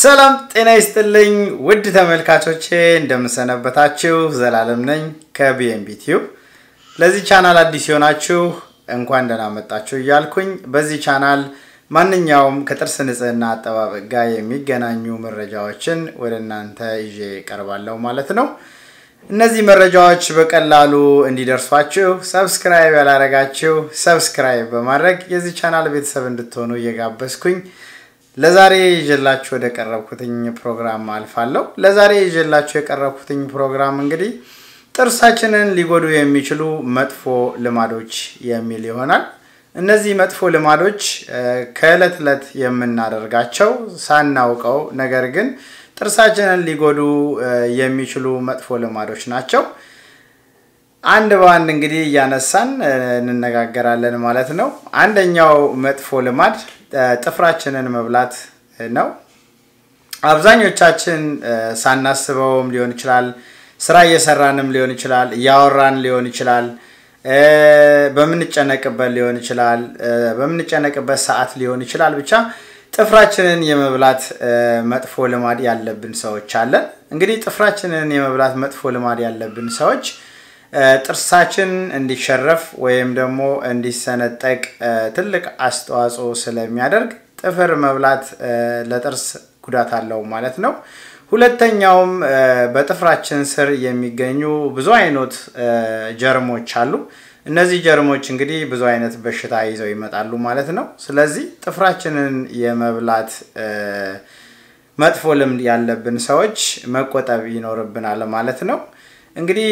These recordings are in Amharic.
ሰላም ጤና ይስጥልኝ ውድ ተመልካቾቼ እንደምን ሰነበታችሁ፣ ዘላለም ነኝ ከቢኤንቢ ቲዩብ። ለዚህ ቻናል አዲስ የሆናችሁ እንኳን ደህና መጣችሁ እያልኩኝ በዚህ ቻናል ማንኛውም ከጥርስ ንጽህና አጠባበቅ ጋር የሚገናኙ መረጃዎችን ወደ እናንተ ይዤ እቀርባለሁ ማለት ነው። እነዚህ መረጃዎች በቀላሉ እንዲደርሷችሁ subscribe ያላረጋችሁ subscribe በማድረግ የዚህ ቻናል ቤተሰብ እንድትሆኑ እየጋበዝኩኝ ለዛሬ ይዤላችሁ ወደ ቀረብኩትኝ ፕሮግራም አልፋለሁ። ለዛሬ ይዤላችሁ የቀረብኩትኝ ፕሮግራም እንግዲህ ጥርሳችንን ሊጎዱ የሚችሉ መጥፎ ልማዶች የሚል ይሆናል። እነዚህ መጥፎ ልማዶች ከዕለት ዕለት የምናደርጋቸው ሳናውቀው ነገር ግን ጥርሳችንን ሊጎዱ የሚችሉ መጥፎ ልማዶች ናቸው። አንድ በአንድ እንግዲህ እያነሳን እንነጋገራለን ማለት ነው። አንደኛው መጥፎ ልማድ ጥፍራችንን መብላት ነው። አብዛኞቻችን ሳናስበውም ሊሆን ይችላል፣ ስራ እየሰራንም ሊሆን ይችላል፣ እያወራን ሊሆን ይችላል፣ በምንጨነቅበት ሊሆን ይችላል፣ በምንጨነቅበት ሰዓት ሊሆን ይችላል። ብቻ ጥፍራችንን የመብላት መጥፎ ልማድ ያለብን ሰዎች አለን። እንግዲህ ጥፍራችንን የመብላት መጥፎ ልማድ ያለብን ሰዎች ጥርሳችን እንዲሸረፍ ወይም ደግሞ እንዲሰነጠቅ ትልቅ አስተዋጽኦ ስለሚያደርግ ጥፍር መብላት ለጥርስ ጉዳት አለው ማለት ነው። ሁለተኛውም በጥፍራችን ስር የሚገኙ ብዙ አይነት ጀርሞች አሉ። እነዚህ ጀርሞች እንግዲህ ብዙ አይነት በሽታ ይዘው ይመጣሉ ማለት ነው። ስለዚህ ጥፍራችንን የመብላት መጥፎ ልምድ ያለብን ሰዎች መቆጠብ ይኖርብናል ማለት ነው። እንግዲህ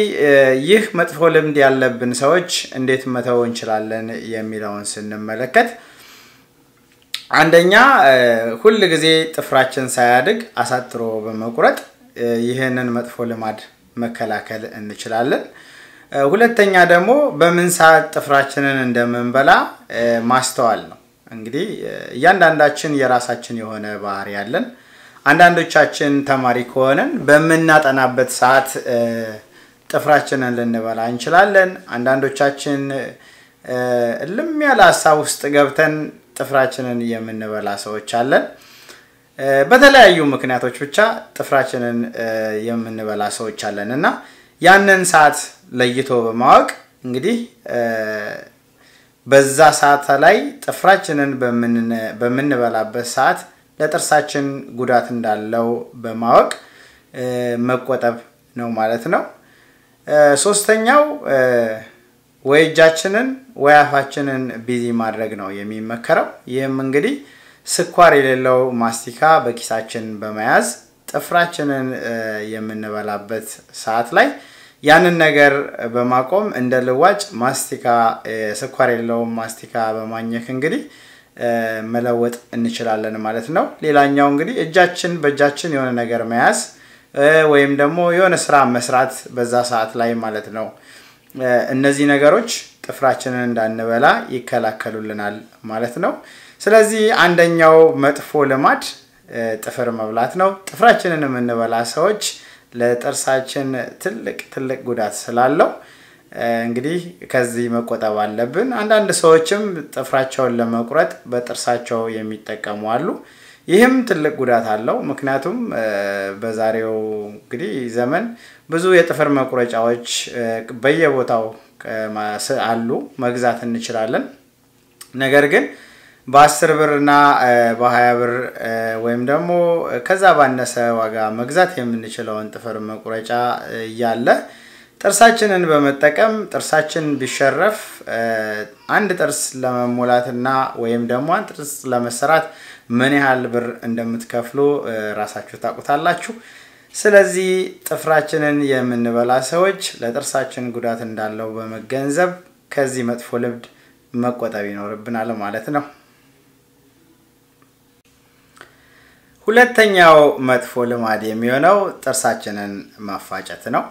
ይህ መጥፎ ልምድ ያለብን ሰዎች እንዴት መተው እንችላለን የሚለውን ስንመለከት አንደኛ ሁል ጊዜ ጥፍራችን ሳያድግ አሳጥሮ በመቁረጥ ይህንን መጥፎ ልማድ መከላከል እንችላለን። ሁለተኛ ደግሞ በምን ሰዓት ጥፍራችንን እንደምንበላ ማስተዋል ነው። እንግዲህ እያንዳንዳችን የራሳችን የሆነ ባህሪ ያለን። አንዳንዶቻችን ተማሪ ከሆነን በምናጠናበት ሰዓት ጥፍራችንን ልንበላ እንችላለን። አንዳንዶቻችን እልም ያለ ሀሳብ ውስጥ ገብተን ጥፍራችንን የምንበላ ሰዎች አለን። በተለያዩ ምክንያቶች ብቻ ጥፍራችንን የምንበላ ሰዎች አለን እና ያንን ሰዓት ለይቶ በማወቅ እንግዲህ በዛ ሰዓት ላይ ጥፍራችንን በምንበላበት ሰዓት ለጥርሳችን ጉዳት እንዳለው በማወቅ መቆጠብ ነው ማለት ነው። ሶስተኛው ወይ እጃችንን ወይ አፋችንን ቢዚ ማድረግ ነው የሚመከረው። ይህም እንግዲህ ስኳር የሌለው ማስቲካ በኪሳችን በመያዝ ጥፍራችንን የምንበላበት ሰዓት ላይ ያንን ነገር በማቆም እንደ ልዋጭ ማስቲካ ስኳር የሌለውን ማስቲካ በማኘክ እንግዲህ መለወጥ እንችላለን ማለት ነው። ሌላኛው እንግዲህ እጃችን በእጃችን የሆነ ነገር መያዝ ወይም ደግሞ የሆነ ስራ መስራት በዛ ሰዓት ላይ ማለት ነው። እነዚህ ነገሮች ጥፍራችንን እንዳንበላ ይከላከሉልናል ማለት ነው። ስለዚህ አንደኛው መጥፎ ልማድ ጥፍር መብላት ነው። ጥፍራችንን የምንበላ ሰዎች ለጥርሳችን ትልቅ ትልቅ ጉዳት ስላለው እንግዲህ ከዚህ መቆጠብ አለብን። አንዳንድ ሰዎችም ጥፍራቸውን ለመቁረጥ በጥርሳቸው የሚጠቀሙ አሉ። ይህም ትልቅ ጉዳት አለው። ምክንያቱም በዛሬው እንግዲህ ዘመን ብዙ የጥፍር መቁረጫዎች በየቦታው አሉ፣ መግዛት እንችላለን። ነገር ግን በአስር ብር እና በሀያ ብር ወይም ደግሞ ከዛ ባነሰ ዋጋ መግዛት የምንችለውን ጥፍር መቁረጫ እያለ ጥርሳችንን በመጠቀም ጥርሳችን ቢሸረፍ አንድ ጥርስ ለመሞላትና ወይም ደግሞ አንድ ጥርስ ለመሰራት ምን ያህል ብር እንደምትከፍሉ ራሳችሁ ታውቁታላችሁ። ስለዚህ ጥፍራችንን የምንበላ ሰዎች ለጥርሳችን ጉዳት እንዳለው በመገንዘብ ከዚህ መጥፎ ልምድ መቆጠብ ይኖርብናል ማለት ነው። ሁለተኛው መጥፎ ልማድ የሚሆነው ጥርሳችንን ማፋጨት ነው።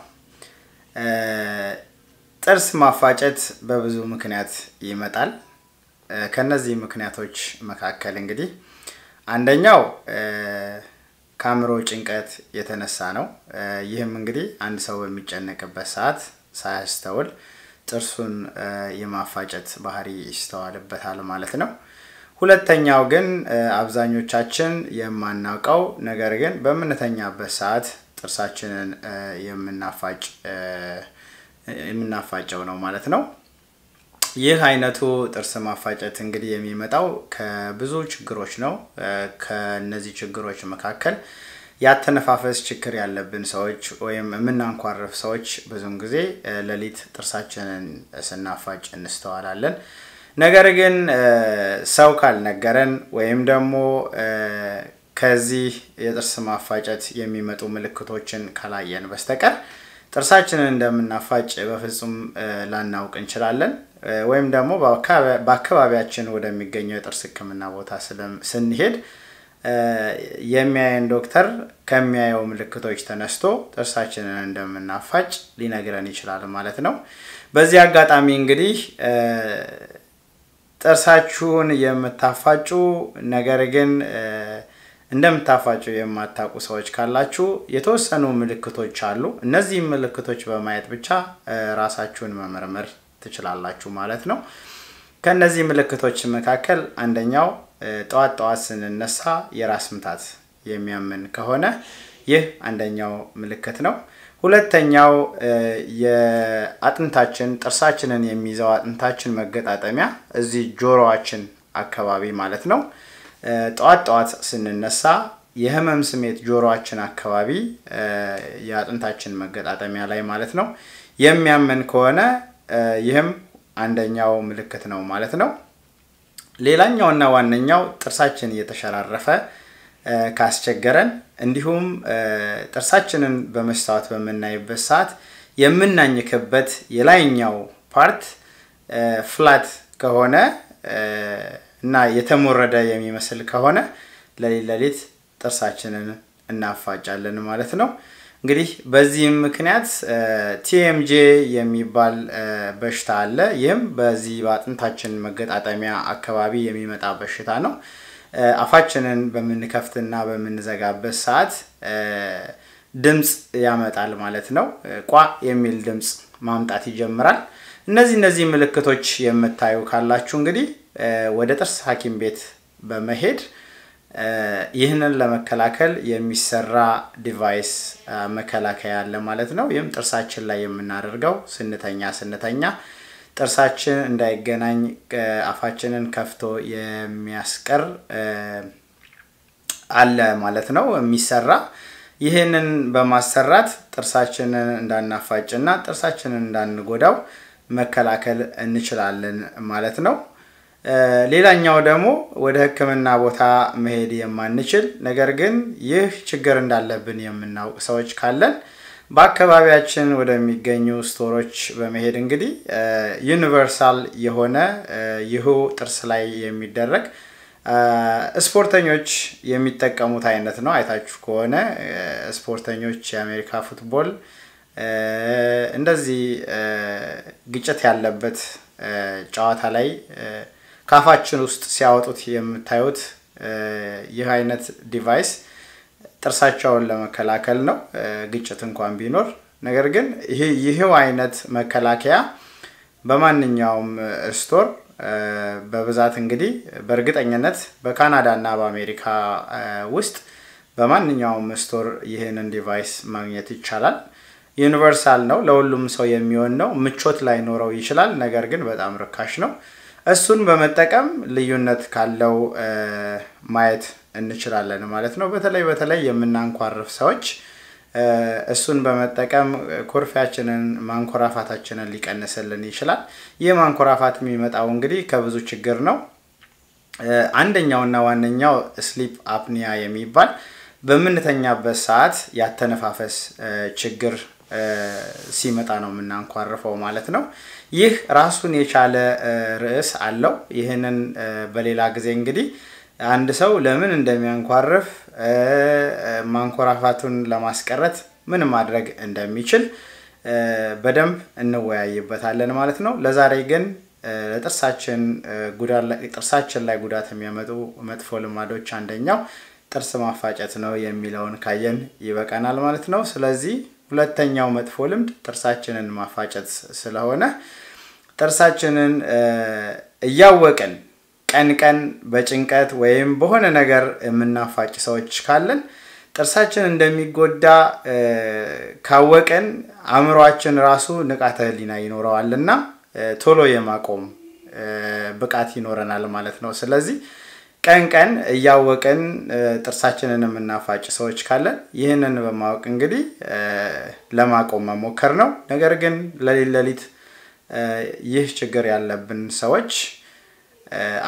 ጥርስ ማፋጨት በብዙ ምክንያት ይመጣል። ከነዚህ ምክንያቶች መካከል እንግዲህ አንደኛው ከአእምሮ ጭንቀት የተነሳ ነው። ይህም እንግዲህ አንድ ሰው በሚጨነቅበት ሰዓት ሳያስተውል ጥርሱን የማፋጨት ባህሪ ይስተዋልበታል ማለት ነው። ሁለተኛው ግን አብዛኞቻችን የማናውቀው ነገር ግን በምንተኛበት ሰዓት ጥርሳችንን የምናፋጭ የምናፋጨው ነው ማለት ነው። ይህ አይነቱ ጥርስ ማፋጨት እንግዲህ የሚመጣው ከብዙ ችግሮች ነው። ከነዚህ ችግሮች መካከል ያተነፋፈስ ችግር ያለብን ሰዎች ወይም የምናንኳርፍ ሰዎች ብዙን ጊዜ ሌሊት ጥርሳችንን ስናፋጭ እንስተዋላለን። ነገር ግን ሰው ካልነገረን ወይም ደግሞ ከዚህ የጥርስ ማፋጨት የሚመጡ ምልክቶችን ካላየን በስተቀር ጥርሳችንን እንደምናፋጭ በፍጹም ላናውቅ እንችላለን። ወይም ደግሞ በአካባቢያችን ወደሚገኘው የጥርስ ሕክምና ቦታ ስንሄድ የሚያየን ዶክተር ከሚያየው ምልክቶች ተነስቶ ጥርሳችንን እንደምናፋጭ ሊነግረን ይችላል ማለት ነው። በዚህ አጋጣሚ እንግዲህ ጥርሳችሁን የምታፋጩ ነገር ግን እንደምታፋጩ የማታውቁ ሰዎች ካላችሁ የተወሰኑ ምልክቶች አሉ። እነዚህ ምልክቶች በማየት ብቻ ራሳችሁን መመርመር ትችላላችሁ ማለት ነው። ከእነዚህ ምልክቶች መካከል አንደኛው ጠዋት ጠዋት ስንነሳ የራስ ምታት የሚያምን ከሆነ ይህ አንደኛው ምልክት ነው። ሁለተኛው የአጥንታችን ጥርሳችንን የሚይዘው አጥንታችን መገጣጠሚያ እዚህ ጆሮዋችን አካባቢ ማለት ነው። ጠዋት ጠዋት ስንነሳ የህመም ስሜት ጆሮአችን አካባቢ የአጥንታችን መገጣጠሚያ ላይ ማለት ነው የሚያመን ከሆነ ይህም አንደኛው ምልክት ነው ማለት ነው። ሌላኛውና ዋነኛው ጥርሳችን እየተሸራረፈ ካስቸገረን እንዲሁም ጥርሳችንን በመስታወት በምናይበት ሰዓት የምናኝክበት የላይኛው part flat ከሆነ እና የተሞረደ የሚመስል ከሆነ ሌሊት ሌሊት ጥርሳችንን እናፋጫለን ማለት ነው። እንግዲህ በዚህም ምክንያት ቲኤምጄ የሚባል በሽታ አለ። ይህም በዚህ በአጥንታችን መገጣጠሚያ አካባቢ የሚመጣ በሽታ ነው። አፋችንን በምንከፍትና በምንዘጋበት ሰዓት ድምፅ ያመጣል ማለት ነው። ቋ የሚል ድምፅ ማምጣት ይጀምራል። እነዚህ እነዚህ ምልክቶች የምታዩ ካላችሁ እንግዲህ ወደ ጥርስ ሐኪም ቤት በመሄድ ይህንን ለመከላከል የሚሰራ ዲቫይስ መከላከያ አለ ማለት ነው። ይህም ጥርሳችን ላይ የምናደርገው ስንተኛ ስንተኛ ጥርሳችን እንዳይገናኝ አፋችንን ከፍቶ የሚያስቀር አለ ማለት ነው የሚሰራ ይህንን በማሰራት ጥርሳችንን እንዳናፋጭና ጥርሳችንን እንዳንጎዳው መከላከል እንችላለን ማለት ነው። ሌላኛው ደግሞ ወደ ሕክምና ቦታ መሄድ የማንችል ነገር ግን ይህ ችግር እንዳለብን የምናውቅ ሰዎች ካለን በአካባቢያችን ወደሚገኙ ስቶሮች በመሄድ እንግዲህ ዩኒቨርሳል የሆነ ይሁ ጥርስ ላይ የሚደረግ ስፖርተኞች የሚጠቀሙት አይነት ነው። አይታችሁ ከሆነ ስፖርተኞች የአሜሪካ ፉትቦል እንደዚህ ግጭት ያለበት ጨዋታ ላይ ካፋቸው ውስጥ ሲያወጡት የምታዩት ይህ አይነት device ጥርሳቸውን ለመከላከል ነው፣ ግጭት እንኳን ቢኖር። ነገር ግን ይህው አይነት መከላከያ በማንኛውም store በብዛት እንግዲህ በእርግጠኝነት በካናዳ እና በአሜሪካ ውስጥ በማንኛውም store ይህንን device ማግኘት ይቻላል። universal ነው፣ ለሁሉም ሰው የሚሆን ነው። ምቾት ላይኖረው ይችላል፣ ነገር ግን በጣም ርካሽ ነው። እሱን በመጠቀም ልዩነት ካለው ማየት እንችላለን ማለት ነው። በተለይ በተለይ የምናንኳርፍ ሰዎች እሱን በመጠቀም ኩርፊያችንን ማንኮራፋታችንን ሊቀንስልን ይችላል። ይህ ማንኮራፋት የሚመጣው እንግዲህ ከብዙ ችግር ነው። አንደኛውና ዋነኛው ስሊፕ አፕኒያ የሚባል በምንተኛበት ሰዓት ያተነፋፈስ ችግር ሲመጣ ነው የምናንኳርፈው ማለት ነው። ይህ ራሱን የቻለ ርዕስ አለው። ይህንን በሌላ ጊዜ እንግዲህ አንድ ሰው ለምን እንደሚያንኳርፍ ማንኮራፋቱን ለማስቀረት ምን ማድረግ እንደሚችል በደንብ እንወያይበታለን ማለት ነው። ለዛሬ ግን ለጥርሳችን ጥርሳችን ላይ ጉዳት የሚያመጡ መጥፎ ልማዶች አንደኛው ጥርስ ማፋጨት ነው የሚለውን ካየን ይበቃናል ማለት ነው። ስለዚህ ሁለተኛው መጥፎ ልምድ ጥርሳችንን ማፋጨት ስለሆነ ጥርሳችንን እያወቅን ቀን ቀን በጭንቀት ወይም በሆነ ነገር የምናፋጭ ሰዎች ካለን ጥርሳችን እንደሚጎዳ ካወቅን አእምሯችን ራሱ ንቃተ ህሊና ይኖረዋል እና ቶሎ የማቆም ብቃት ይኖረናል ማለት ነው። ስለዚህ ቀን ቀን እያወቅን ጥርሳችንን የምናፋጭ ሰዎች ካለን ይህንን በማወቅ እንግዲህ ለማቆም መሞከር ነው። ነገር ግን ለሊት ለሊት ይህ ችግር ያለብን ሰዎች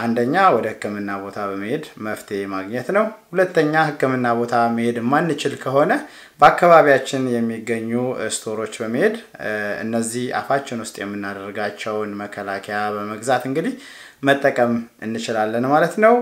አንደኛ ወደ ሕክምና ቦታ በመሄድ መፍትሄ ማግኘት ነው። ሁለተኛ ሕክምና ቦታ መሄድ የማንችል ከሆነ በአካባቢያችን የሚገኙ ስቶሮች በመሄድ እነዚህ አፋችን ውስጥ የምናደርጋቸውን መከላከያ በመግዛት እንግዲህ መጠቀም እንችላለን ማለት ነው።